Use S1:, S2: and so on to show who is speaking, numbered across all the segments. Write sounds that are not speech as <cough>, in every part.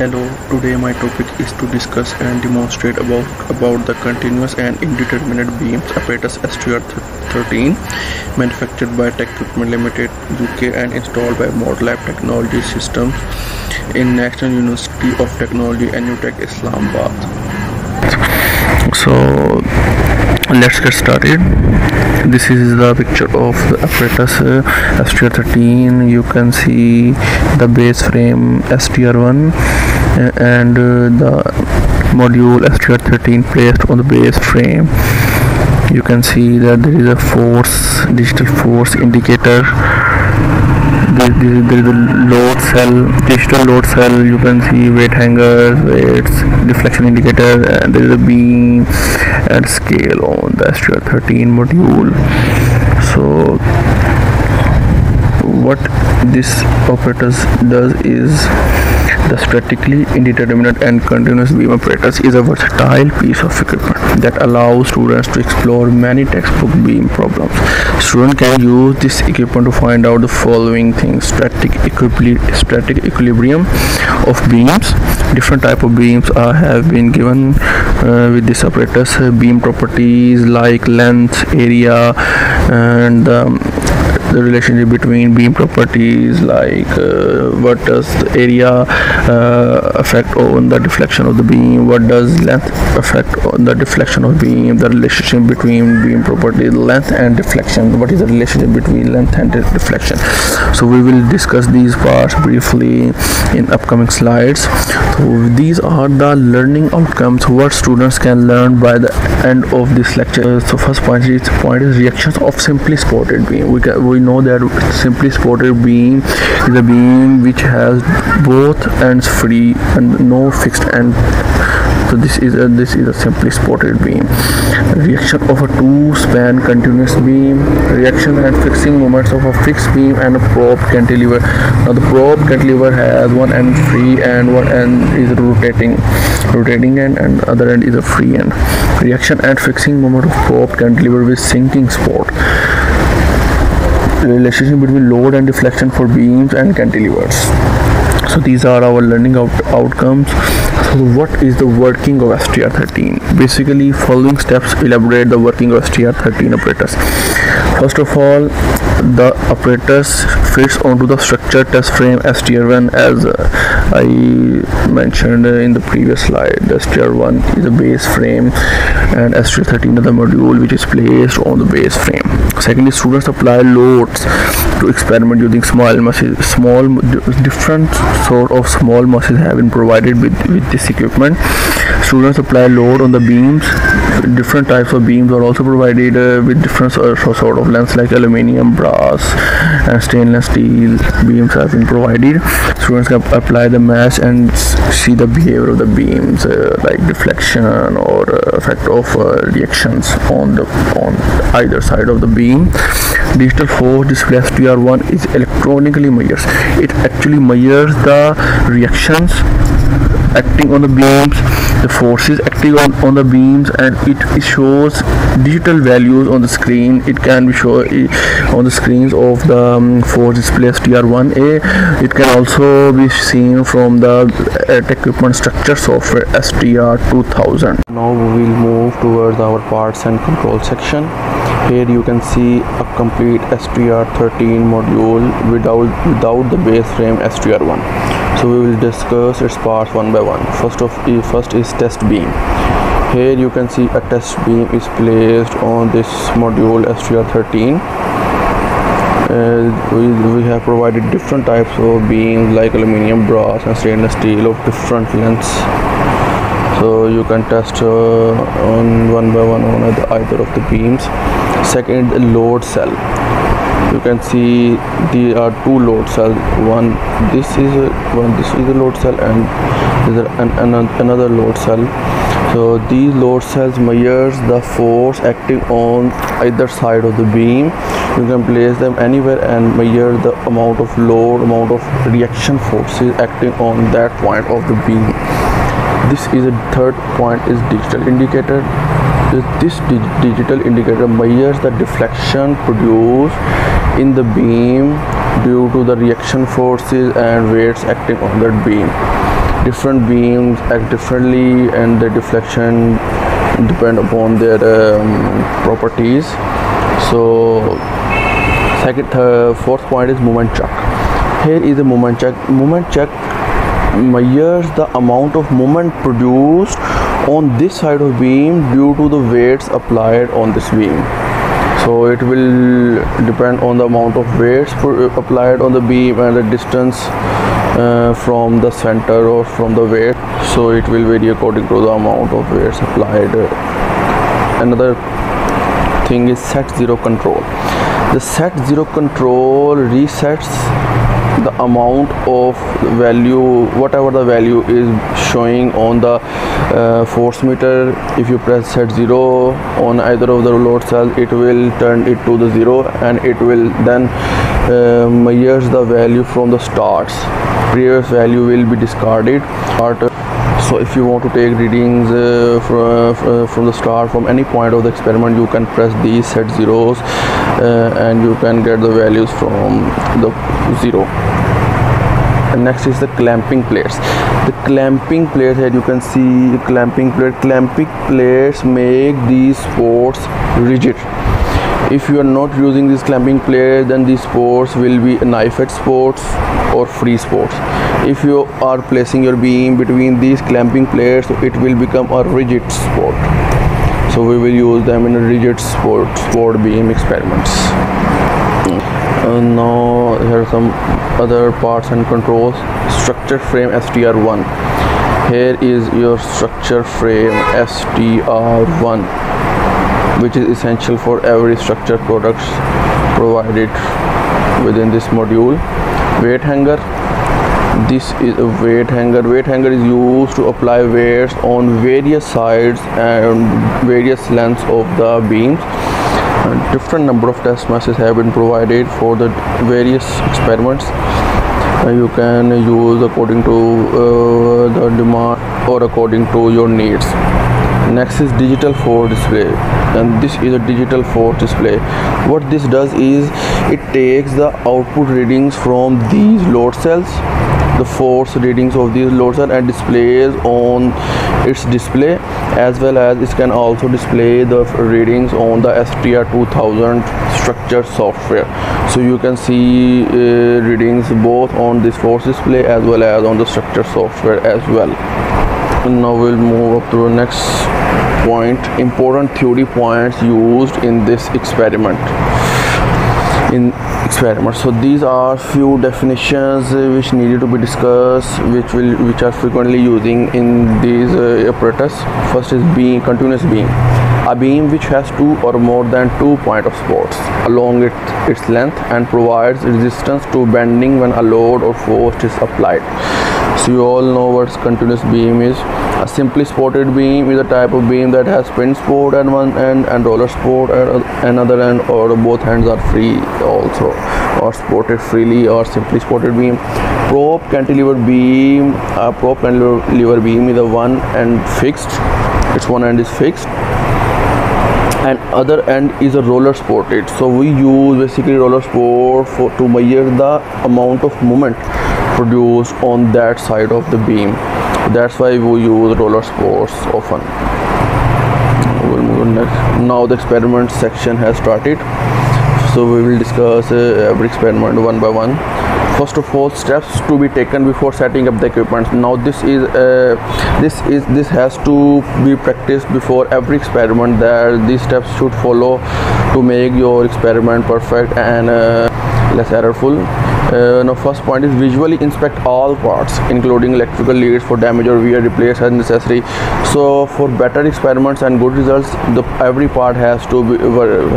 S1: Hello, today my topic is to discuss and demonstrate about, about the continuous and indeterminate beams apparatus STR13 manufactured by TecQuipment Limited UK and installed by Modlab Technology Systems in National University of Technology and NUTech Islamabad. So let's get started. This is the picture of the apparatus uh, str13 you can see the base frame str1 uh, and uh, the module str13 placed on the base frame. You can see that there is a force digital force indicator. There, there, is a load cell digital load cell. You can see weight hangers weights deflection indicator and there is a beam and scale on the STR13 module. So what this apparatus does is the statically indeterminate and continuous beam apparatus is a versatile piece of equipment that allows students to explore many textbook beam problems. Students can use this equipment to find out the following things: static, static equilibrium of beams. Different type of beams have been given uh, with this apparatus. Beam properties like length, area, and um, the relationship between beam properties like uh, what does the area uh, affect on the deflection of the beam? What does length affect on the deflection of beam? The relationship between beam properties length and deflection. What is the relationship between length and deflection? So we will discuss these parts briefly in upcoming slides. So these are the learning outcomes what students can learn by the end of this lecture. So first point is point is reactions of simply spotted beam. We can, we know that simply spotted beam is a beam which has both ends free and no fixed end so this is a this is a simply spotted beam reaction of a two span continuous beam reaction and fixing moments of a fixed beam and a probe cantilever. Now the probe cantilever has one end free and one end is rotating rotating end and other end is a free end. Reaction and fixing moment of probe cantilever with sinking spot relationship between load and deflection for beams and cantilevers. So these are our learning out- outcomes. So what is the working of str13 basically following steps elaborate the working of str13 apparatus. First of all the apparatus fits onto the structure test frame str1 as uh, i mentioned in the previous slide. The str1 is a base frame and str13 is the module which is placed on the base frame. Secondly students apply loads to experiment using small masses small different sort of small masses have been provided with, with this equipment students apply load on the beams. Different types of beams are also provided uh, with different sort of lengths like aluminium brass and stainless steel beams have been provided. Students can apply the mass and see the behavior of the beams uh, like deflection or uh, effect of uh, reactions on the on either side of the beam. Digital force display str1 is electronically measures it actually measures the reactions acting on the beams the forces acting on, on the beams and it, it shows digital values on the screen. It can be shown on the screens of the um, force display str1a it can also be seen from the uh, equipment structure software str2000 now we will move towards our parts and control section here you can see a complete str13 module without without the base frame str1 so we will discuss its parts one by one. First of first is test beam. Here you can see a test beam is placed on this module str13 uh, we, we have provided different types of beams like aluminium brass and stainless steel of different lengths. So you can test uh, on one by one on either of the beams. Second load cell you can see there are two load cells. One this is a, one this is a load cell and an, an, another load cell. So these load cells measures the force acting on either side of the beam. You can place them anywhere and measure the amount of load amount of reaction forces acting on that point of the beam. This is a third point is digital indicator this dig- digital indicator measures the deflection produced in the beam due to the reaction forces and weights acting on that beam. Different beams act differently and the deflection depend upon their um, properties. So second third, fourth point is moment check. Here is a moment check. Moment check measures the amount of moment produced on this side of beam due to the weights applied on this beam. So it will depend on the amount of weights applied on the beam and the distance uh, from the center or from the weight. So it will vary according to the amount of weights applied. Another thing is set zero control. The set zero control resets the amount of value whatever the value is showing on the uh, force meter if you press set 0 on either of the load cells it will turn it to the 0 and it will then uh, measures the value from the starts. Previous value will be discarded. So if you want to take readings uh, from, uh, from the start from any point of the experiment you can press these set zeros uh, and you can get the values from the zero and next is the clamping plates the clamping plates here you can see clamping plate clamping plates make these sports rigid. If you are not using this clamping plate then these sports will be knife edge sports or free sports. If you are placing your beam between these clamping plates it will become a rigid sport. So we will use them in a rigid sport sport beam experiments uh, now here are some other parts and controls. Structure frame str1 here is your structure frame str1 which is essential for every structure products provided within this module. Weight hanger. This is a weight hanger. Weight hanger is used to apply weights on various sides and various lengths of the beams different number of test masses have been provided for the various experiments. Uh, you can use according to uh, the demand or according to your needs. Next is digital force display. And this is a digital force display. What this does is it takes the output readings from these load cells the force readings of these load cells and displays on its display as well as it can also display the readings on the STR 2000 structure software. So you can see uh, readings both on this force display as well as on the structure software as well. Now we'll move up to the next point important theory points used in this experiment. In experiment. So these are few definitions which needed to be discussed which will which are frequently using in these uh, apparatus. First is beam continuous beam. A beam which has two or more than two point of supports along it, its length and provides resistance to bending when a load or force is applied. So you all know what continuous beam is a simply supported beam is a type of beam that has pin support at one end and roller support at another end or both hands are free also or supported freely or simply supported beam. Probe cantilever beam a probe cantilever beam is a one end fixed. Its one end is fixed. And other end is a roller supported so we use basically roller support for to measure the amount of moment produced on that side of the beam that's why we use roller sports often. We'll move on next. Now the experiment section has started. So we will discuss uh, every experiment one by one. First of all steps to be taken before setting up the equipment. Now this is uh, this is this has to be practiced before every experiment that these steps should follow to make your experiment perfect and uh, less errorful. Uh, now first point is visually inspect all parts including electrical leads for damage or wear replace as necessary. So for better experiments and good results the every part has to be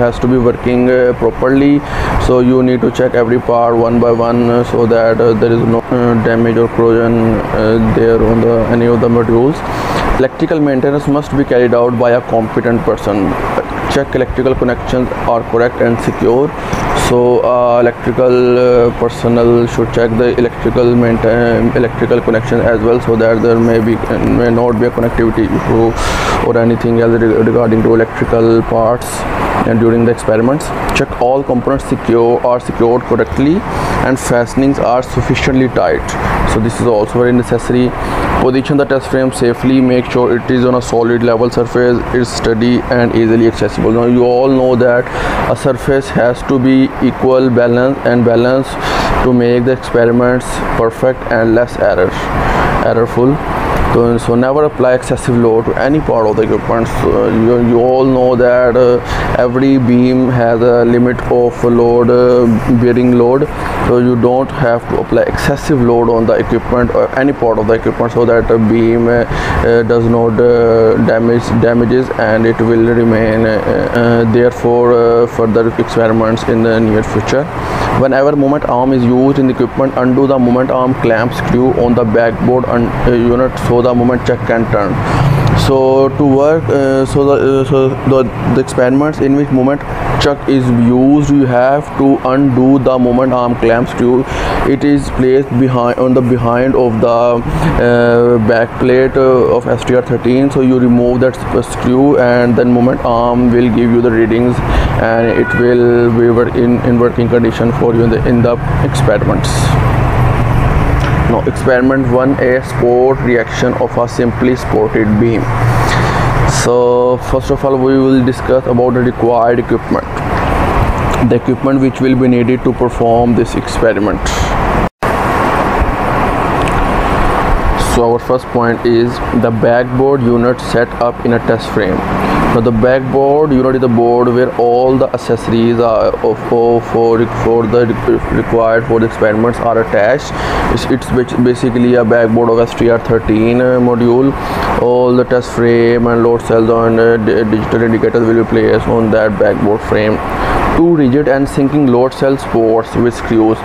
S1: has to be working uh, properly. So you need to check every part one by one uh, so that uh, there is no uh, damage or corrosion uh, there on the any of the modules electrical maintenance must be carried out by a competent person check electrical connection are correct and secure so electrical personnel should check the electrical electrical connection as well so that there may be may not be a connectivity or anything regarding to electrical parts and during the experiments check all components secure are secured correctly and fastenings are sufficiently tight. So this is also very necessary. Position the test frame safely make sure it is on a solid level surface is steady and easily accessible. Now you all know that a surface has to be equal balance and balance to make the experiments perfect and less error errorful so, never apply excessive load to any part of the equipment. So you, you all know that uh, every beam has a limit of load uh, bearing load. So you don't have to apply excessive load on the equipment or any part of the equipment so that the beam uh, does not damage damages and it will remain there for further experiments in the near future whenever moment arm is used in the equipment undo the moment arm clamp screw on the backboard uh, unit so the moment check can turn so to work uh, so the uh, so the, the experiments in which moment chuck is used you have to undo the moment arm clamps screw it is placed behind on the behind of the uh, back plate uh, of STR13 so you remove that screw and then moment arm will give you the readings and it will be in in working condition for you in the in the experiments now experiment 1a sport reaction of a simply sported beam. So first of all we will discuss about the required equipment. The equipment which will be needed to perform this experiment. So our first point is the backboard unit set up in a test frame now the backboard unit is the board where all the accessories are for for, for the required for the experiments are attached. It's, it's basically a backboard of STR13 uh, module. All the test frame and load cells and uh, digital indicators will be placed on that backboard frame. Two rigid and sinking load cell supports with screws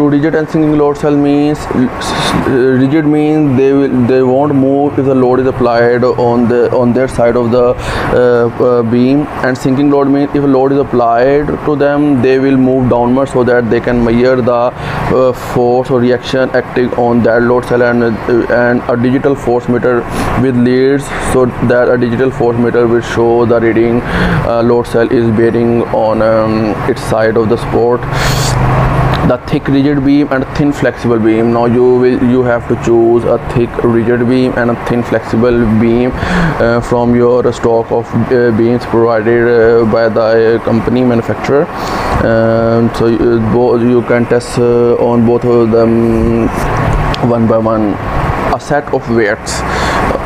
S1: two rigid and sinking load cell means rigid means they will they won't move if the load is applied on the on their side of the uh, uh, beam. And sinking load means if a load is applied to them they will move downward so that they can measure the uh, force or reaction acting on that load cell and uh, and a digital force meter with leads so that a digital force meter will show the reading uh, load cell is bearing on um, its side of the support the thick rigid beam and thin flexible beam. Now you will you have to choose a thick rigid beam and a thin flexible beam uh, from your stock of uh, beams provided uh, by the company manufacturer. Um, so both you can test uh, on both of them one by one. A set of weights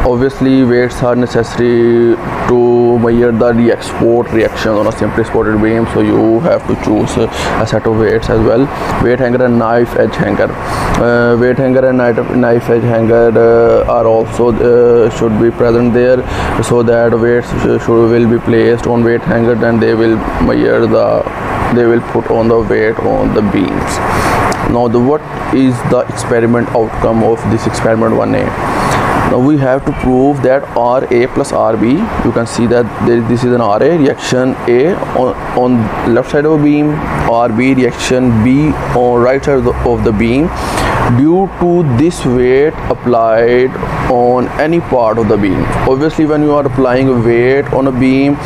S1: obviously weights are necessary to measure the re-export reaction on a simply sported beam so you have to choose a set of weights as well. Weight hanger and knife edge hanger. Uh, weight hanger and knife edge hanger uh, are also uh, should be present there so that weights should will be placed on weight hanger and they will measure the they will put on the weight on the beams. Now the what is the experiment outcome of this experiment 1a now we have to prove that RA plus RB you can see that there, this is an RA reaction A on, on left side of the beam RB reaction B on right side of the, of the beam. Due to this weight applied on any part of the beam. Obviously when you are applying a weight on a beam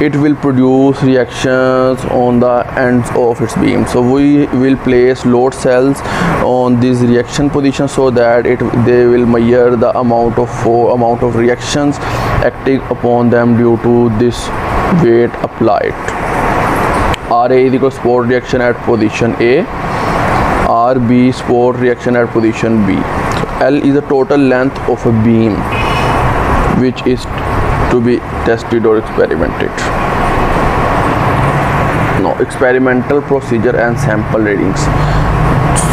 S1: it will produce reactions on the ends of its beam. So we will place load cells on this reaction position so that it they will measure the amount of amount of reactions acting upon them due to this weight applied. RA is equal to sport reaction at position A. RB sport reaction at position B. L is the total length of a beam which is to be tested or experimented. Now experimental procedure and sample readings.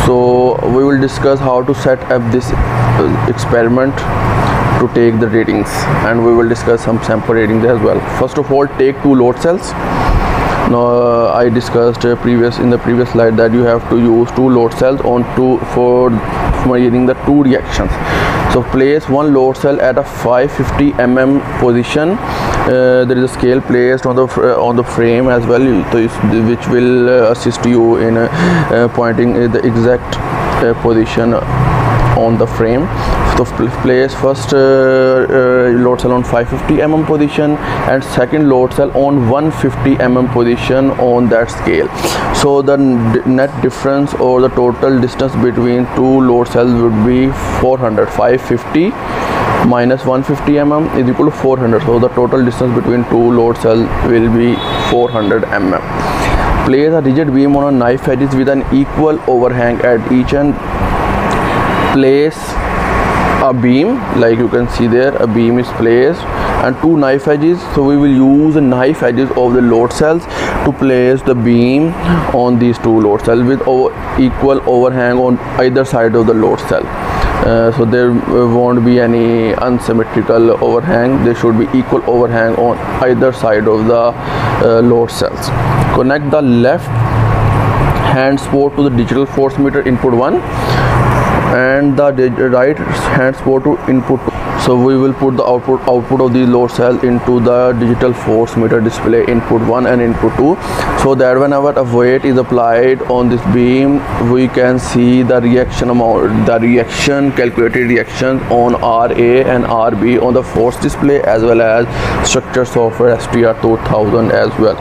S1: So we will discuss how to set up this uh, experiment to take the readings and we will discuss some sample readings as well. First of all take two load cells now uh, I discussed uh, previous in the previous slide that you have to use two load cells on two for measuring the two reactions. So place one load cell at a 550 mm position. Uh, there is a scale placed on the uh, on the frame as well which will uh, assist you in uh, pointing the exact position on the frame so place first uh, uh, load cell on 550 mm position and second load cell on 150 mm position on that scale. So the net difference or the total distance between two load cells would be 400 550 minus 150 mm is equal to 400 so the total distance between two load cells will be 400 mm. Place a rigid beam on a knife edges with an equal overhang at each end. Place a beam like you can see there a beam is placed and two knife edges. So we will use the knife edges of the load cells to place the beam on these two load cells with equal overhang on either side of the load cell. Uh, so there won't be any unsymmetrical overhang. There should be equal overhang on either side of the uh, load cells. Connect the left hand support to the digital force meter input 1 and the right hand support to input. So we will put the output output of the load cell into the digital force meter display input 1 and input 2 so that whenever a weight is applied on this beam we can see the reaction amount the reaction calculated reaction on RA and RB on the force display as well as structure software STR 2000 as well.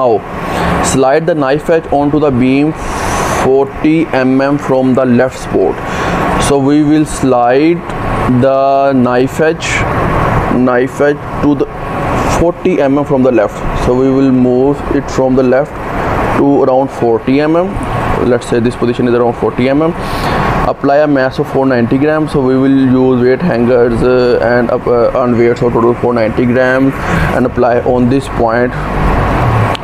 S1: Now slide the knife edge onto the beam 40 mm from the left support so we will slide the knife edge knife edge to the 40 mm from the left. So we will move it from the left to around 40 mm. Let's say this position is around 40 mm. Apply a mass of 490 grams so we will use weight hangers uh, and uh, on weights of total 490 grams and apply on this point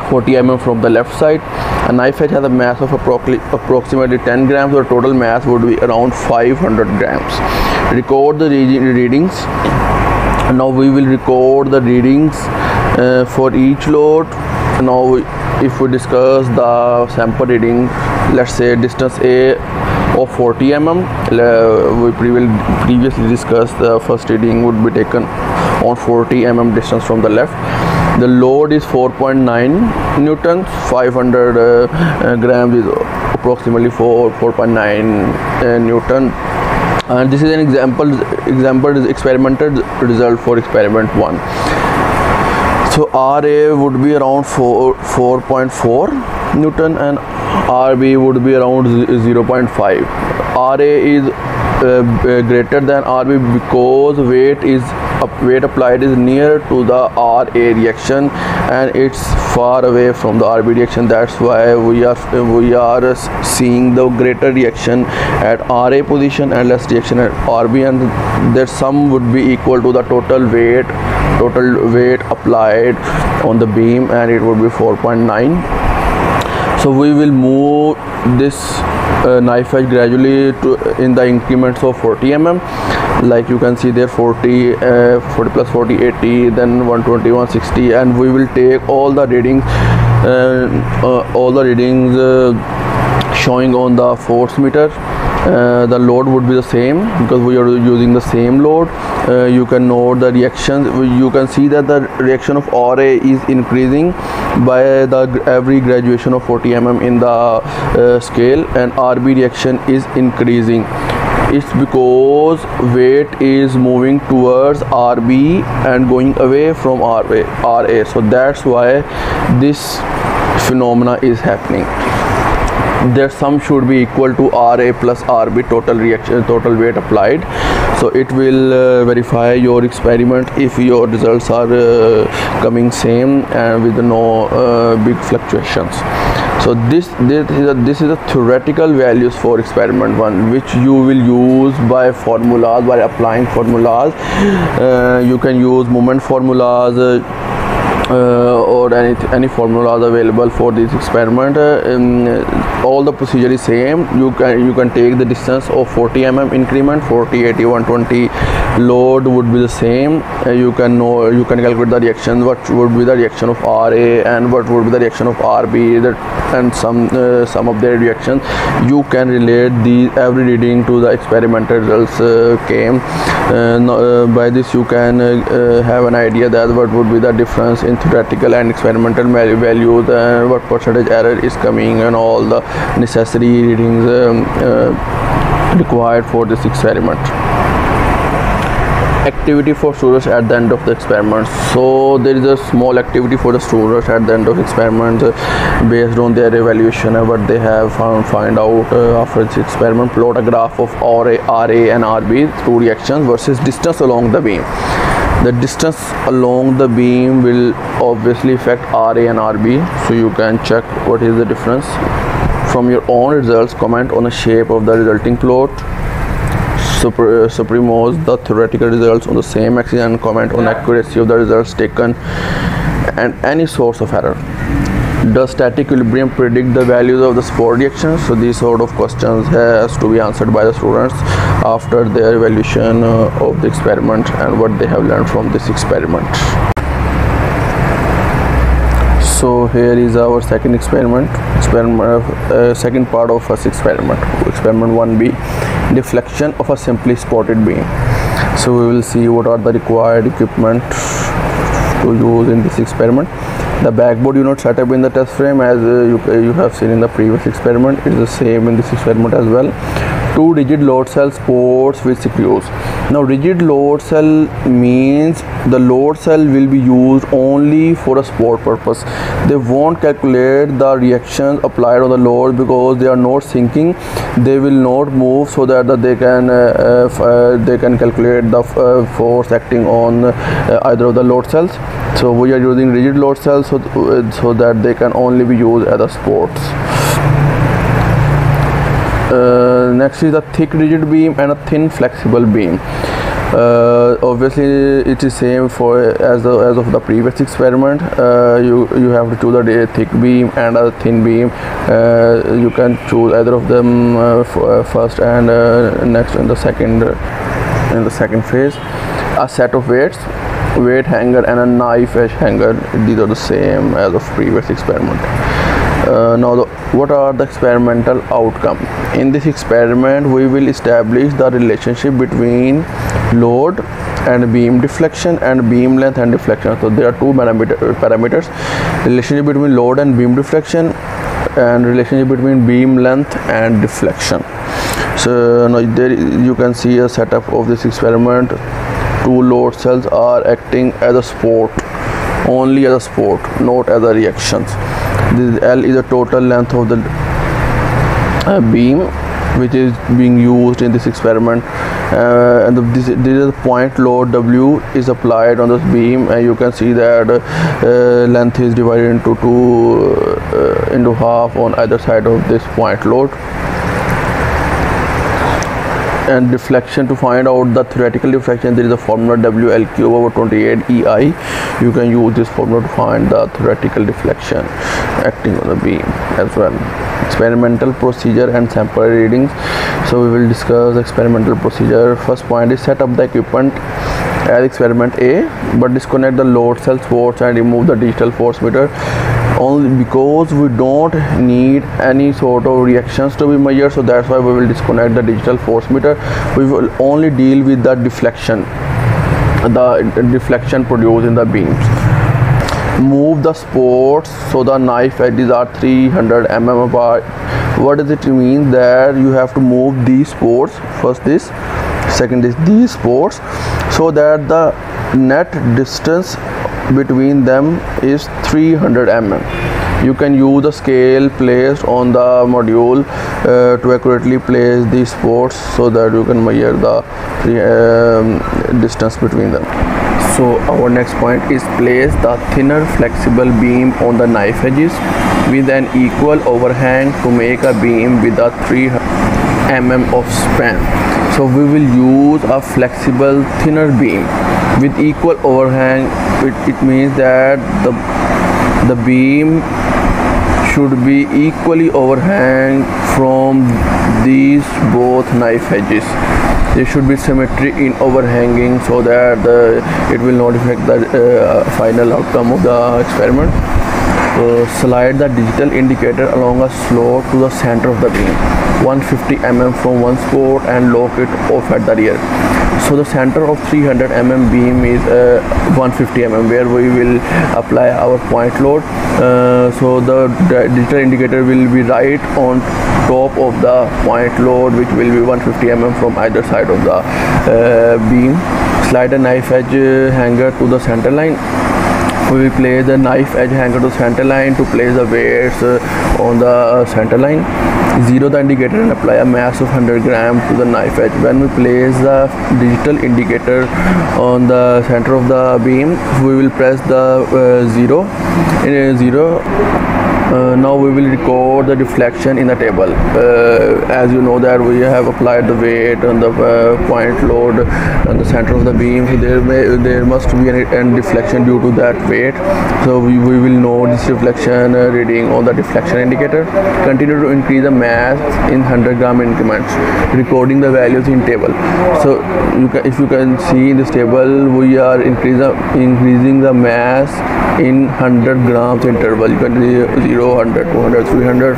S1: 40 mm from the left side a knife edge has a mass of approximately 10 grams or total mass would be around 500 grams. Record the readings. Now we will record the readings uh, for each load. Now if we discuss the sample reading let's say distance a of 40 mm we previously discussed the first reading would be taken on 40 mm distance from the left the load is 4.9 newtons 500 uh, uh, grams is approximately 4 4.9 uh, newton. And this is an example example is experimental result for experiment 1 so RA would be around 4 4.4 newton and RB would be around 0.5 RA is uh, greater than RB because weight is weight applied is near to the RA reaction and it's far away from the RB reaction. That's why we are we are seeing the greater reaction at RA position and less reaction at RB and that sum would be equal to the total weight total weight applied on the beam and it would be 4.9 so we will move this uh, knife edge gradually to in the increments of 40 mm like you can see there 40 uh, 40 plus 40 80 then 120 160 and we will take all the readings uh, uh all the readings uh, showing on the force meter uh, the load would be the same because we are using the same load. Uh, you can note the reactions. You can see that the reaction of RA is increasing by the every graduation of 40 mm in the uh, scale and RB reaction is increasing. It's because weight is moving towards RB and going away from RA, RA. so that's why this phenomena is happening their sum should be equal to RA plus RB total reaction total weight applied. So it will uh, verify your experiment if your results are uh, coming same and with no uh, big fluctuations. So this this is a, this is a theoretical values for experiment one which you will use by formulas by applying formulas. Uh, you can use moment formulas uh, or any any formulas available for this experiment. Uh, all the procedure is same. You can you can take the distance of 40 mm increment 40 80 120 load would be the same. Uh, you can know you can calculate the reaction what would be the reaction of ra and what would be the reaction of rb that and some uh, some of their reactions. You can relate the every reading to the experimental results uh, came. Uh, by this you can have an idea that what would be the difference in theoretical and experimental values and what percentage error is coming and all the necessary readings um, uh, required for this experiment activity for students at the end of the experiment. So there is a small activity for the students at the end of experiment uh, based on their evaluation and what they have found find out uh, after this experiment. Plot a graph of RA, RA and RB through reactions versus distance along the beam. The distance along the beam will obviously affect RA and RB so you can check what is the difference from your own results. Comment on the shape of the resulting plot super, uh, superimpose the theoretical results on the same axis and comment on accuracy of the results taken and any source of error. Does static equilibrium predict the values of the spore reactions so these sort of questions has to be answered by the students after their evaluation uh, of the experiment and what they have learned from this experiment. So here is our second experiment experiment uh, second part of first experiment experiment 1b deflection of a simply spotted beam. So we will see what are the required equipment to use in this experiment. The backboard unit setup in the test frame as uh, you, uh, you have seen in the previous experiment is the same in this experiment as well two rigid load cell ports with screws now rigid load cell means the load cell will be used only for a sport purpose. They won't calculate the reactions applied on the load because they are not sinking. They will not move so that, they can uh, uh, uh they can calculate the uh, force acting on uh, either of the load cells. So we are using rigid load cells so, so that they can only be used as a sports. Uh, next is a thick rigid beam and a thin flexible beam. Uh, obviously it is same for as the, as of the previous experiment. Uh, you you have to choose a thick beam and a thin beam. Uh, you can choose either of them uh, uh, first and next in the second in the second phase. A set of weights weight hanger and a knife edge hanger. These are the same as of previous experiment uh, now the, what are the experimental outcome? In this experiment we will establish the relationship between load and beam deflection and beam length and deflection. So there are two parameter, parameters. Relationship between load and beam deflection and relationship between beam length and deflection. So now there you can see a setup of this experiment. Two load cells are acting as a support only as a support not as a reactions this L is the total length of the uh, beam which is being used in this experiment. Uh, and the, this, this is the point load W is applied on this beam and you can see that uh, length is divided into two uh, into half on either side of this point load and deflection to find out the theoretical deflection. There is a formula WL cube over 28 EI you can use this formula to find the theoretical deflection acting on the beam as well. Experimental procedure and sample readings. So we will discuss experimental procedure. First point is set up the equipment as experiment A but disconnect the load cell ports and remove the digital force meter only because we don't need any sort of reactions to be measured so that's why we will disconnect the digital force meter. We will only deal with the deflection the deflection produced in the beams. Move the sports so the knife edges are 300 mm apart. What does it mean? That you have to move these sports. First this second is these sports so that the net distance between them is 300 mm you can use the scale placed on the module uh, to accurately place these sports so that you can measure the um, distance between them. So our next point is place the thinner flexible beam on the knife edges with an equal overhang to make a beam with a 3 mm of span so we will use a flexible thinner beam with equal overhang. It, it means that the the beam should be equally overhang from these both knife edges. There should be symmetry in overhanging so that the, it will not affect the uh, final outcome of the experiment uh, slide the digital indicator along a slope to the center of the beam. 150 mm from one spot and lock it off at the rear. So the center of 300 mm beam is uh, 150 mm where we will apply our point load. Uh, so the, digital indicator will be right on top of the point load which will be 150 mm from either side of the uh, beam. Slide a knife edge uh, hanger to the center line we place the knife edge hanger to center line to place the weights uh, on the uh, center line zero the indicator and apply a mass of 100 gram to the knife edge. When we place the digital indicator on the center of the beam we will press the uh, zero. In a zero uh, now we will record the deflection in the table. Uh, as you know that we have applied the weight on the uh, point load on the center of the beam. So there may there must be an, deflection due to that weight. So we, we will know this deflection uh, reading on the deflection indicator. Continue to increase the mass in 100 gram increments recording the values in table. So you can, if you can see in this table we are increasing increasing the mass in 100 grams interval. You can 0 100 200 300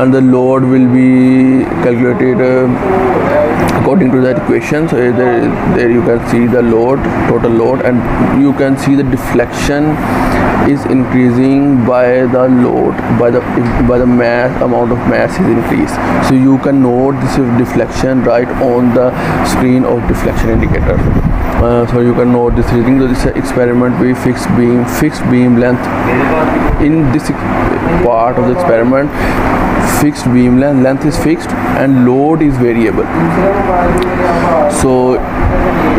S1: and the load will be calculated uh, according to that equation. So there, there you can see the load total load. And you can see the deflection is increasing by the load by the by the mass amount of mass is increased. So you can note this deflection right on the screen of deflection indicator uh, so you can note this reading so this experiment. We fixed beam fixed beam length in this part of the experiment fixed beam length length is fixed and load is variable. So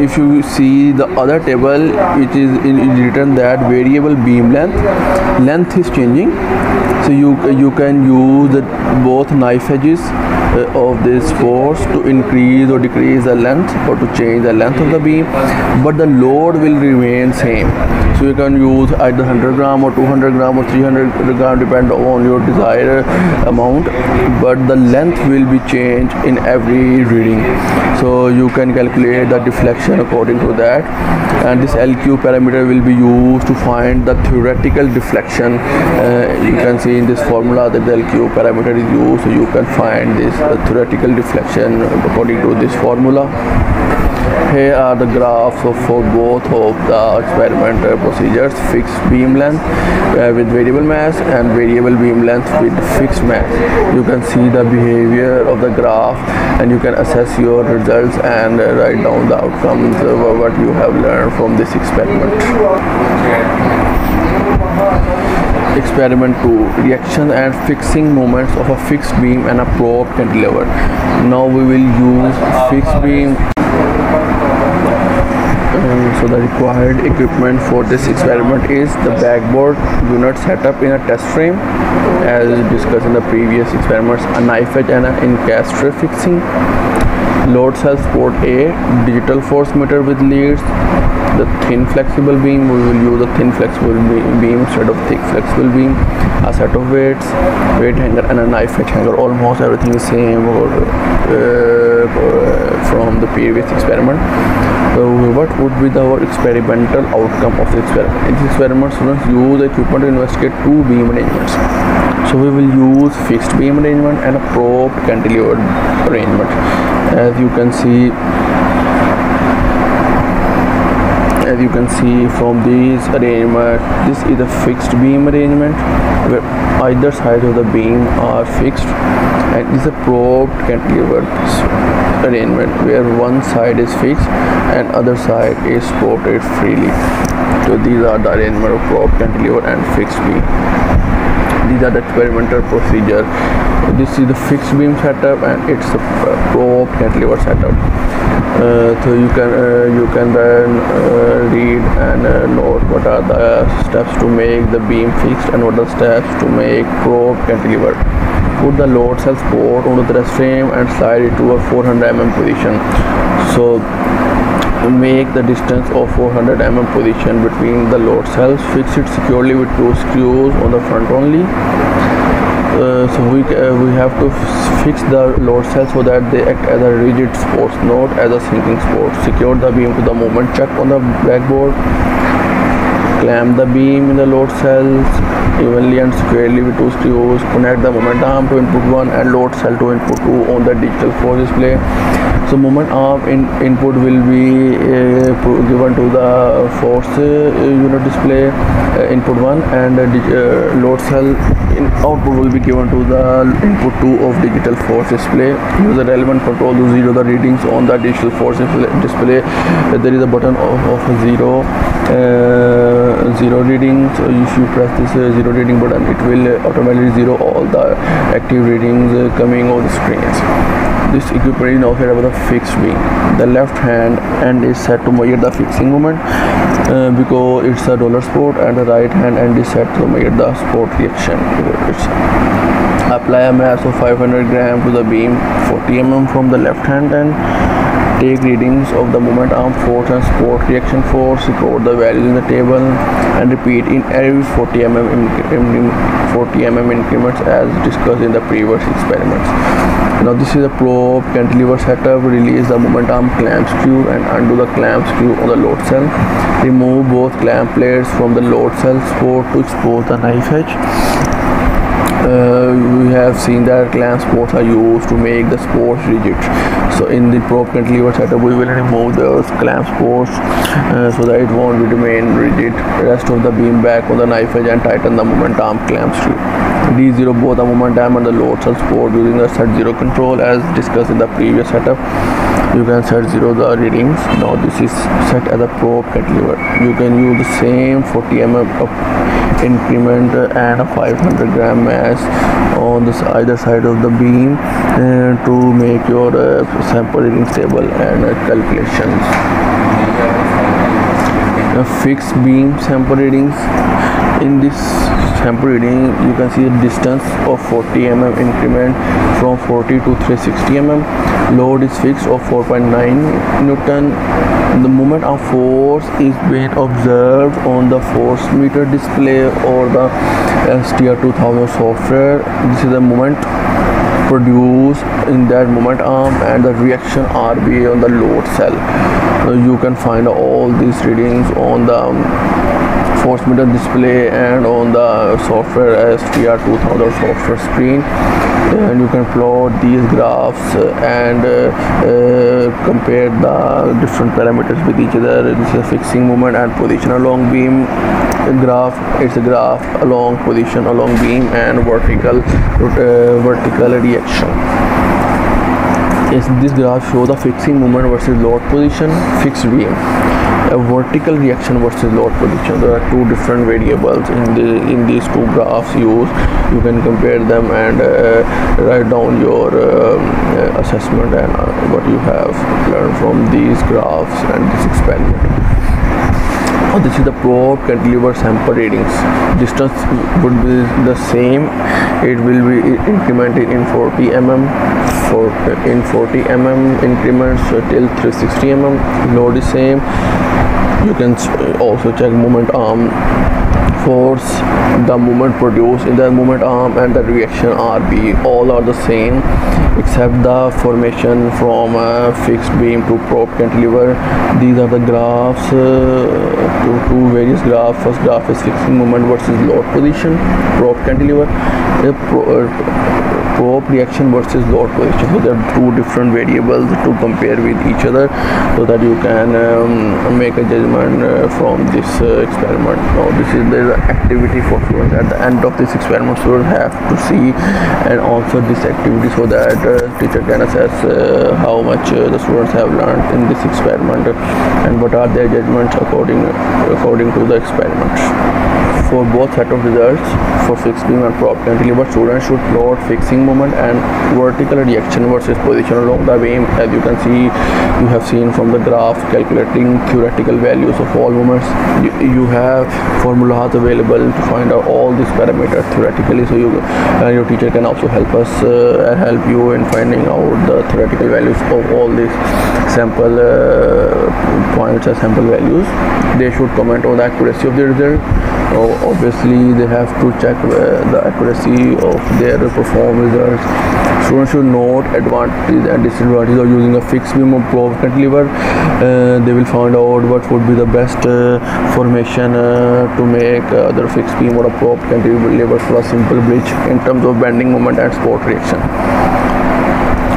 S1: if you see the other table it is in, written that variable beam length length is changing. So you you can use the, both knife edges uh, of this force to increase or decrease the length or to change the length of the beam but the load will remain same so you can use either 100 gram or 200 gram or 300 gram depend on your desired amount but the length will be changed in every reading. So you can calculate the deflection according to that. And this LQ parameter will be used to find the theoretical deflection. Uh, you can see in this formula that the LQ parameter is used so you can find this uh, theoretical deflection according to this formula here are the graphs for both of the experimental procedures. Fixed beam length uh, with variable mass and variable beam length with fixed mass. You can see the behavior of the graph and you can assess your results and uh, write down the outcomes of what you have learned from this experiment. Experiment 2 reaction and fixing moments of a fixed beam and a probe cantilever. Now we will use fixed beam so the required equipment for this experiment is the backboard unit setup in a test frame as discussed in the previous experiments a knife edge and an encastre fixing. Load cell support A digital force meter with leads the thin flexible beam we will use a thin flexible beam instead of thick flexible beam a set of weights weight hanger and a knife edge hanger. Almost everything is same or, uh, from the previous experiment so what would be the experimental outcome of the experiment in this experiment students use equipment to investigate two beam arrangements. So we will use fixed beam arrangement and a probe cantilever arrangement. As you can see as you can see from this arrangement this is a fixed beam arrangement where either side of the beam are fixed. And this is a probed cantilever arrangement where one side is fixed and other side is supported freely. So these are the arrangement of probed cantilever and fixed beam. These are the experimental procedure. This is the fixed beam setup and it's a probe cantilever setup. uh, so you can uh, you can then uh, read and note what are the steps to make the beam fixed and what are the steps to make probe cantilever. Put the load cell support onto the rest frame and slide it to a 400 mm position. So make the distance of 400 mm position between the load cells. Fix it securely with two screws on the front only. uh, so we uh, we have to fix the load cell so that they act as a rigid support not as a sinking support secure the beam to the moment check on the backboard clamp the beam in the load cells evenly and squarely with two screws. Connect the moment arm to input 1 and load cell to input 2 on the digital force display. So moment arm in input will be uh, given to the force uh, unit display uh, input 1 and uh, load cell output will be given to the input 2 of digital force display. Use the relevant control to zero the readings on the digital force display. There is a button of, of zero uh, zero reading so if you press this uh, zero reading button it will automatically zero all the active readings uh, coming on the screens this equipment is also about a fixed beam the left hand end is set to measure the fixing moment uh, because it's a roller sport and the right hand end is set to measure the sport reaction. Apply a mass of 500 gram to the beam 40 mm from the left hand end take readings of the moment arm force and support reaction force record the values in the table and repeat in every 40 mm 40 mm increments as discussed in the previous experiments. Now this is a propped cantilever setup. Release the moment arm clamp screw and undo the clamp screw on the load cell. Remove both clamp plates from the load cell support to expose the knife edge uh, we have seen that clamp supports are used to make the supports rigid. So in the propped cantilever setup we will remove those clamp supports uh, so that it won't remain rigid. Rest of the beam back on the knife edge and tighten the moment arm clamp screw d0 both the moment arm and the load cell support using the set zero control as discussed in the previous setup. You can set zero the readings. Now this is set as a propped cantilever you can use the same 40 mm increment and a 500 gram mass on this either side of the beam uh, to make your uh, sample reading stable and uh, calculations. A fixed beam sample readings in this sample reading you can see the distance of 40 mm increment from 40 to 360 mm load is fixed of 4.9 newton. The moment of force is being observed on the force meter display or the STR 2000 software. This is the moment produced in that moment arm and the reaction rba on the load cell. So you can find all these readings on the um, force meter display and on the software STR 2000 software screen. And you can plot these graphs and uh, uh, compare the different parameters with each other. This is a fixing moment and position along beam graph. It's a graph along position along beam and vertical uh, vertical reaction. Is this graph shows the fixing moment versus load position fixed beam a vertical reaction versus load position. There are two different variables in the in these two graphs used you can compare them and uh, write down your um, uh, assessment and uh, what you have learned from these graphs and this experiment. Oh, this is the propped cantilever sample readings. Distance would be the same. It will be incremented in 40 mm for in 40 mm increments till 360 mm load is same you can also check moment arm force. The moment produced in the moment arm and the reaction RB all are the same except the formation from a fixed beam to propped cantilever. These are the graphs uh, to two various graphs. First graph is fixing moment versus load position propped cantilever. Uh, prop reaction versus load position so there are two different variables to compare with each other so that you can um, make a judgment uh, from this uh, experiment. Now this is the activity for students at the end of this experiment students have to see and also this activity so that uh, teacher can assess uh, how much uh, the students have learned in this experiment and what are their judgments according according to the experiment for both set of results for fixed beam and propped cantilever students should plot fixing moment and vertical reaction versus position along the beam as you can see you have seen from the graph calculating theoretical values of all moments you, you have formulas available to find out all these parameters theoretically so you uh, your teacher can also help us uh, help you in finding out the theoretical values of all these sample uh, points or sample values. They should comment on the accuracy of the result obviously they have to check uh, the accuracy of their perform results. Students should note advantages and disadvantages of using a fixed beam or propped cantilever uh, they will find out what would be the best uh, formation uh, to make other fixed beam or a probe cantilever for a simple bridge in terms of bending moment and support reaction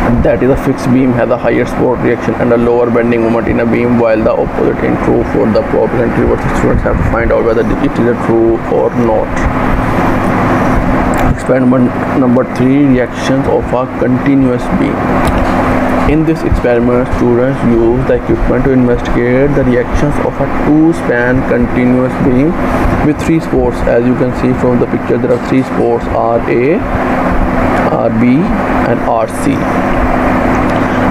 S1: that is a fixed beam has a higher support reaction and a lower bending moment in a beam while the opposite is true for the propped cantilever students have to find out whether it is a true or not. Experiment number three reactions of a continuous beam. In this experiment students use the equipment to investigate the reactions of a two span continuous beam with three supports as you can see from the picture there are three supports RA RB and RC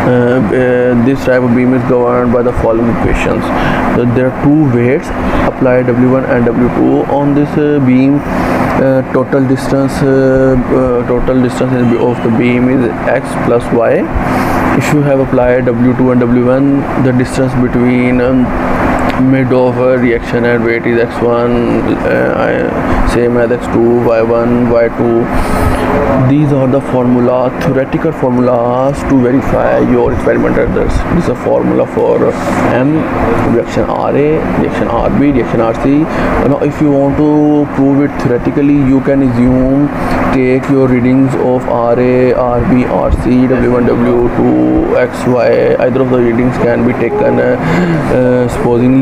S1: uh, uh, this type of beam is governed by the following equations. Uh, there are two weights applied w1 and w2 on this uh, beam uh, total distance uh, total distance of the beam is x plus y. If you have applied w2 and w1 the distance between um, mid of a reaction and weight is x1 uh, same as x2 y1 y2 these are the formula theoretical formulas to verify your experimental results this is a formula for m reaction ra reaction rb reaction rc now if you want to prove it theoretically you can assume take your readings of ra rb rc w1 w2 x y either of the readings can be taken uh, uh,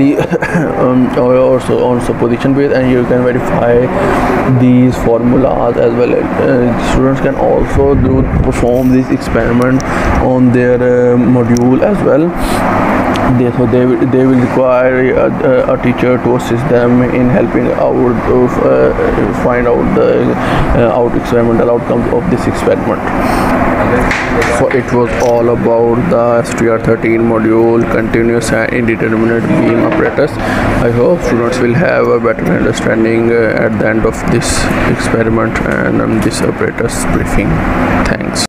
S1: <laughs> um, or also on supposition base and you can verify these formulas as well. Uh, students can also do perform this experiment on their uh, module as well they, so they, they will require a, a, teacher to assist them in helping out to uh, find out the uh, out experimental outcomes of this experiment. So it was all about the STR13 module continuous and indeterminate beam apparatus. I hope students will have a better understanding uh, at the end of this experiment and um, this apparatus briefing. Thanks